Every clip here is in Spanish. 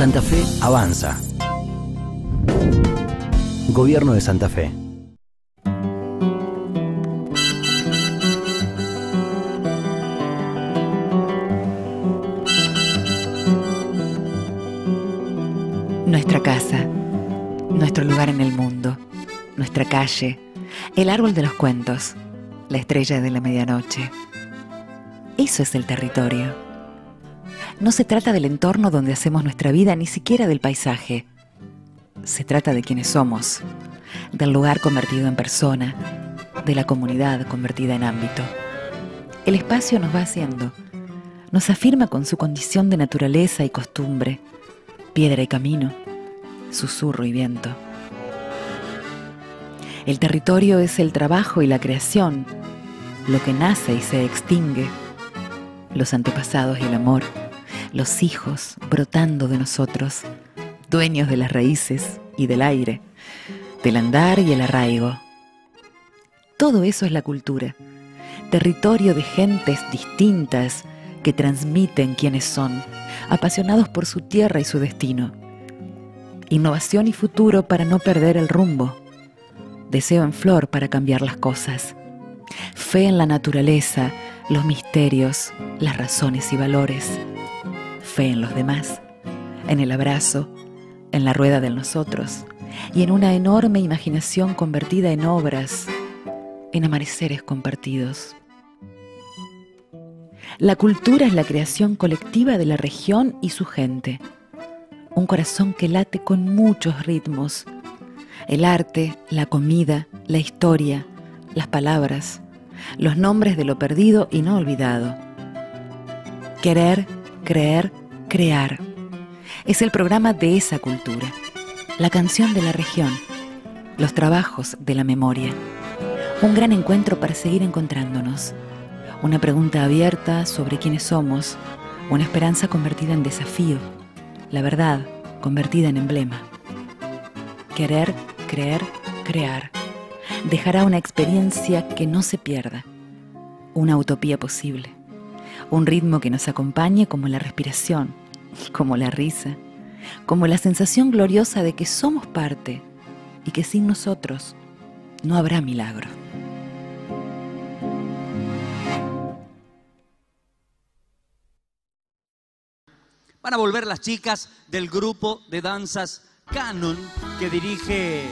Santa Fe avanza. Gobierno de Santa Fe. Nuestra casa, nuestro lugar en el mundo, nuestra calle, el árbol de los cuentos, la estrella de la medianoche. Eso es el territorio. No se trata del entorno donde hacemos nuestra vida, ni siquiera del paisaje. Se trata de quienes somos, del lugar convertido en persona, de la comunidad convertida en ámbito. El espacio nos va haciendo, nos afirma con su condición de naturaleza y costumbre, piedra y camino, susurro y viento. El territorio es el trabajo y la creación, lo que nace y se extingue, los antepasados y el amor, los hijos brotando de nosotros, dueños de las raíces y del aire, del andar y el arraigo. Todo eso es la cultura, territorio de gentes distintas que transmiten quiénes son, apasionados por su tierra y su destino. Innovación y futuro para no perder el rumbo. Deseo en flor para cambiar las cosas. Fe en la naturaleza, los misterios, las razones y valores. Fe en los demás, en el abrazo, en la rueda de nosotros y en una enorme imaginación convertida en obras, en amaneceres compartidos. La cultura es la creación colectiva de la región y su gente. Un corazón que late con muchos ritmos. El arte, la comida, la historia, las palabras, los nombres de lo perdido y no olvidado. Querer, creer, crear. Es el programa de esa cultura. La canción de la región. Los trabajos de la memoria. Un gran encuentro para seguir encontrándonos una pregunta abierta sobre quiénes somos, una esperanza convertida en desafío, la verdad convertida en emblema. Querer, creer, crear. Dejará una experiencia que no se pierda, una utopía posible, un ritmo que nos acompañe como la respiración, como la risa, como la sensación gloriosa de que somos parte y que sin nosotros no habrá milagro. Van a volver las chicas del grupo de danzas Canon que dirige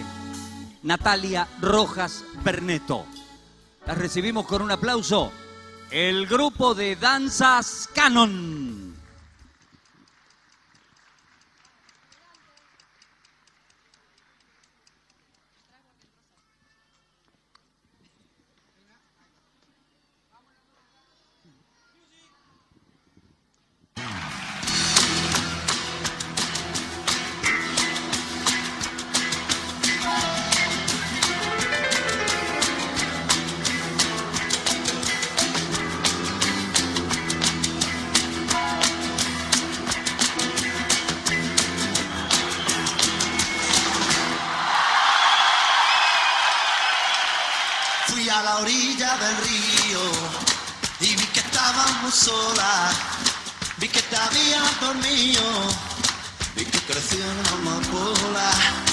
Natalia Rojas Berneto. Las recibimos con un aplauso. El grupo de danzas Canon. Solas, vi que te habías dormido, vi que creció una amapola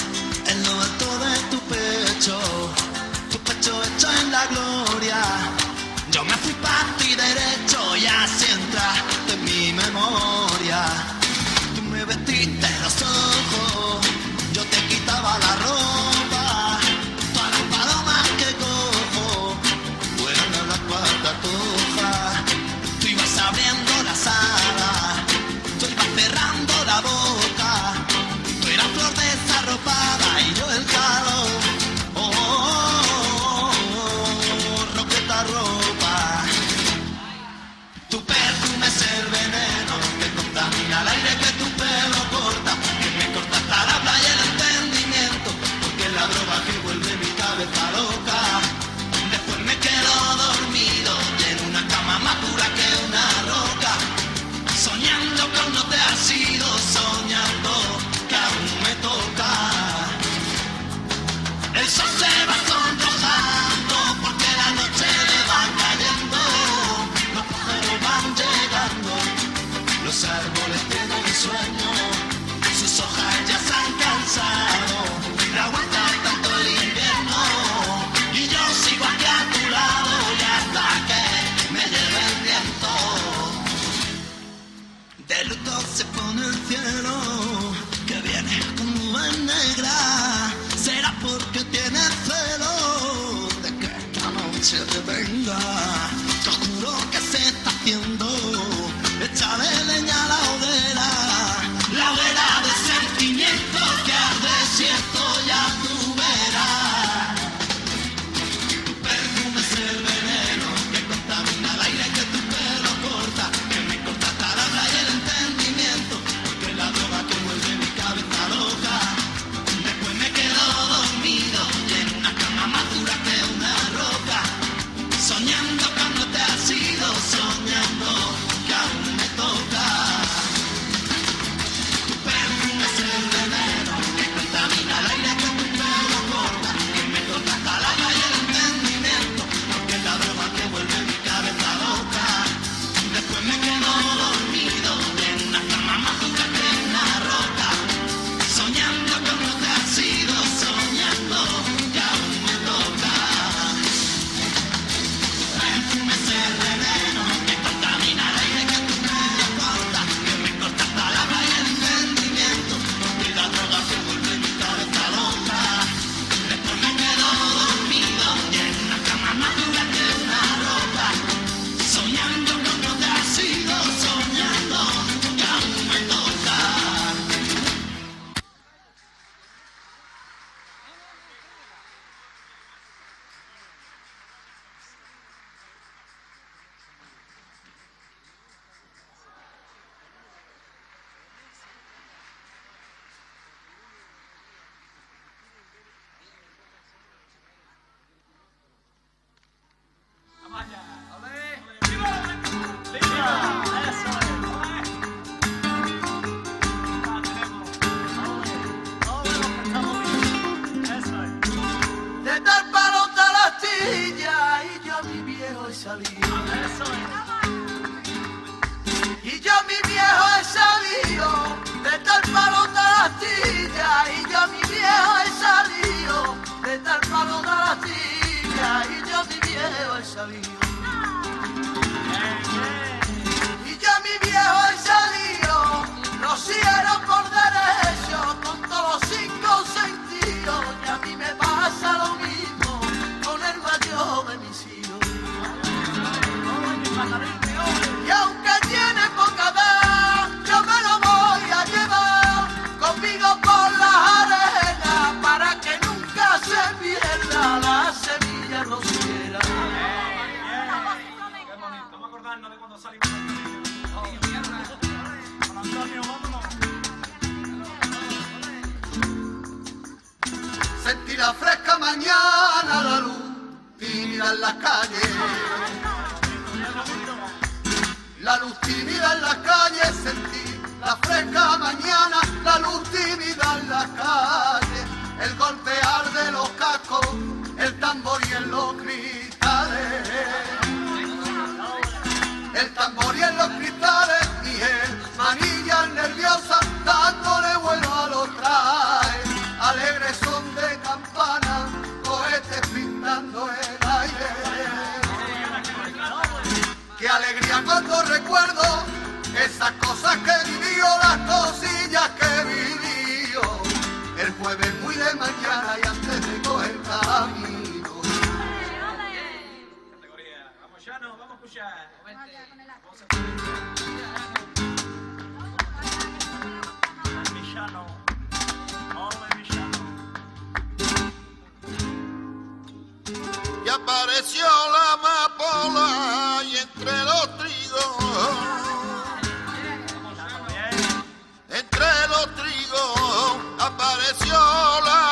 Llano, vamos a escuchar. Vamos allá Y apareció la amapola y entre los trigos, entre los trigos apareció la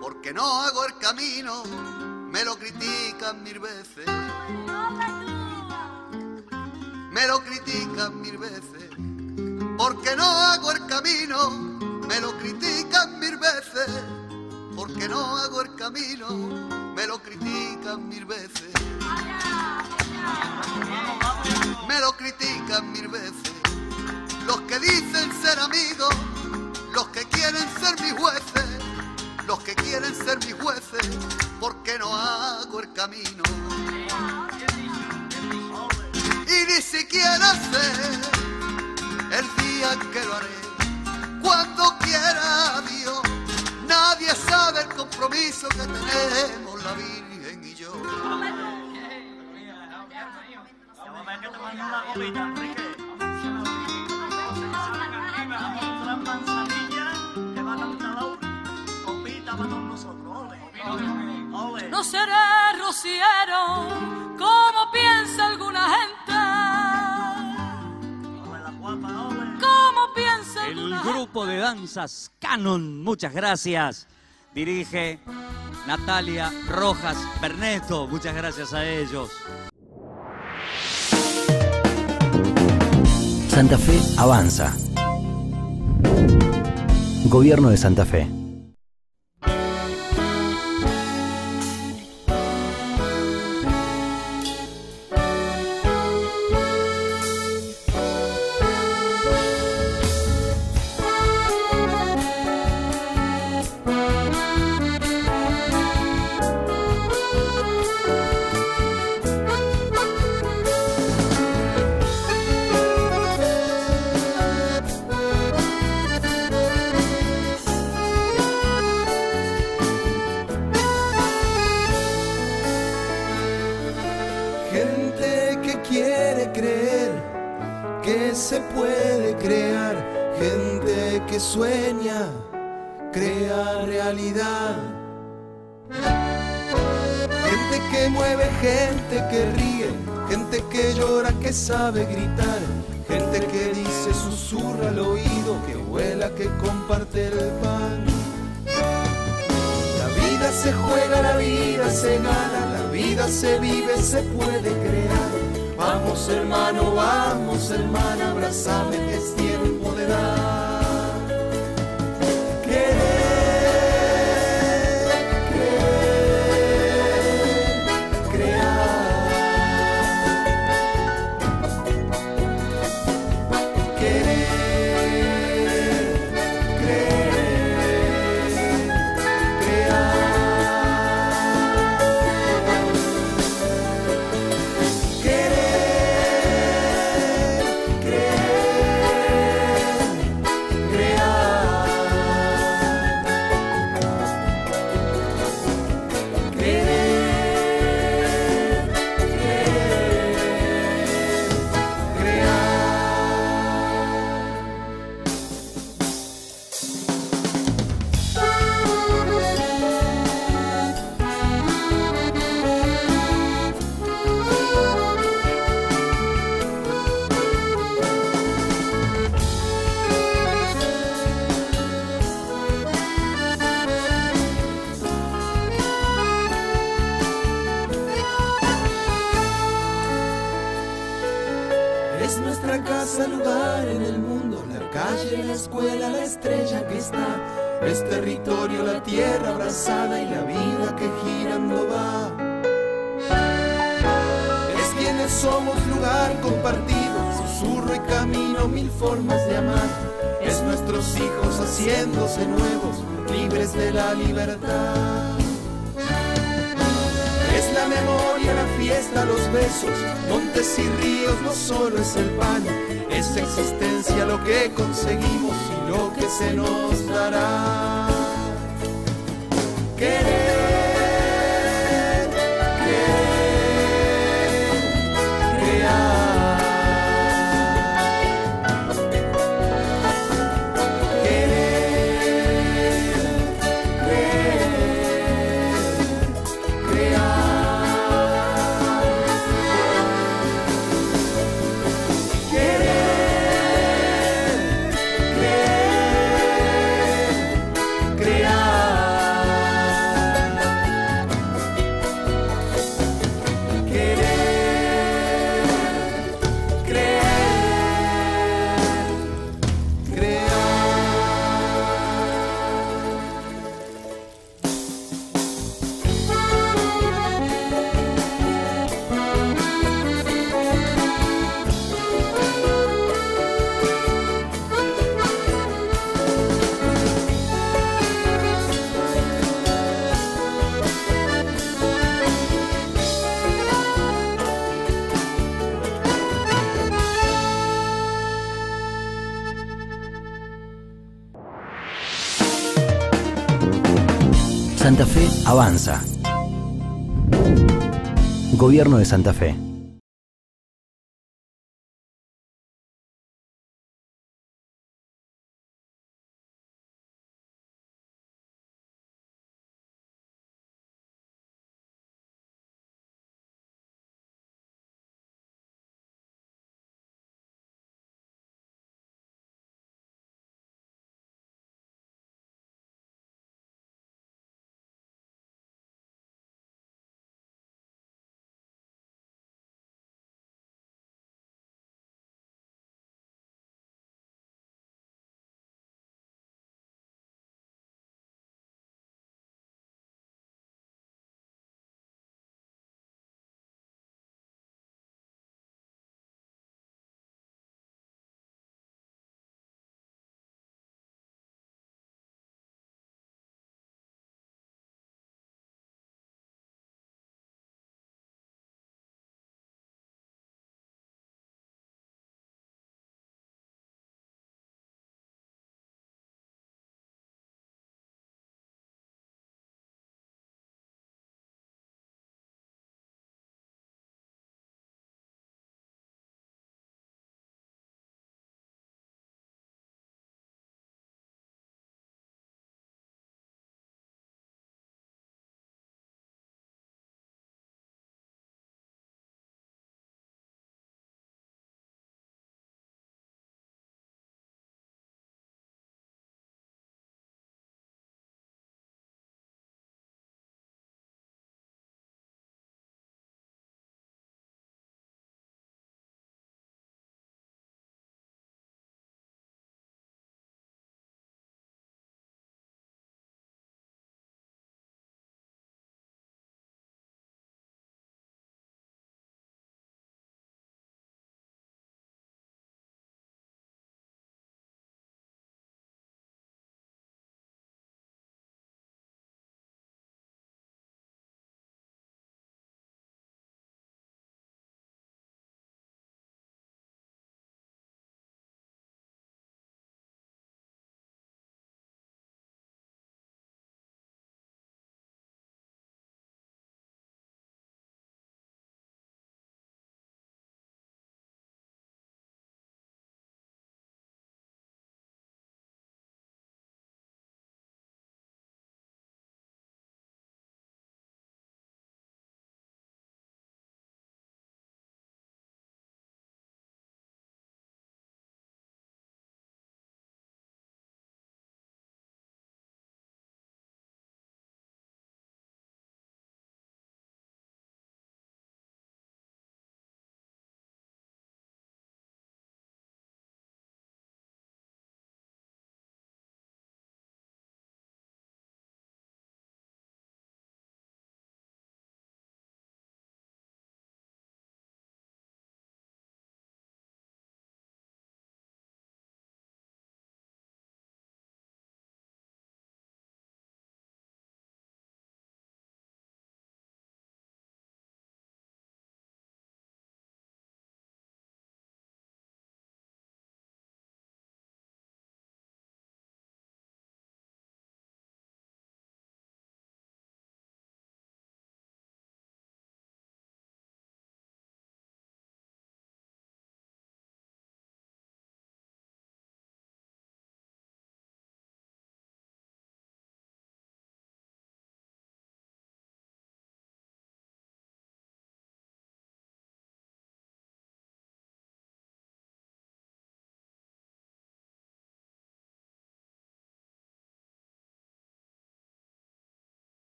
Porque no hago el camino, me lo critican mil veces. Me lo critican mil veces. Porque no hago el camino, me lo critican mil veces. Porque no hago el camino, me lo critican mil veces. Me lo critican mil veces. Los que dicen ser amigos, los que quieren ser mis jueces, los que quieren ser mis jueces, porque no hago el camino. Y ni siquiera sé el día que lo haré, cuando quiera Dios. Nadie sabe el compromiso que tenemos la Virgen y yo. No seré rociero como piensa alguna gente. Como piensa El grupo de danzas Canon, muchas gracias. Dirige Natalia Rojas Berneto, muchas gracias a ellos. Santa Fe avanza. Gobierno de Santa Fe. Que sabe gritar. Gente que dice, susurra al oído, que vuela, que comparte el pan. La vida se juega, la vida se gana, la vida se vive, se puede crear. Vamos hermano, vamos hermana, abrazame que es tiempo de dar. Lugar en el mundo, la calle, la escuela, la estrella que está. Es territorio, la tierra abrazada y la vida que girando va. Es quienes somos, lugar compartido, susurro y camino, mil formas de amar. Es nuestros hijos haciéndose nuevos, libres de la libertad. Es la memoria, la fiesta, los besos, montes y ríos, no solo es el pan, es existencia lo que conseguimos y lo que se nos dará. Querer, avanza. Gobierno de Santa Fe.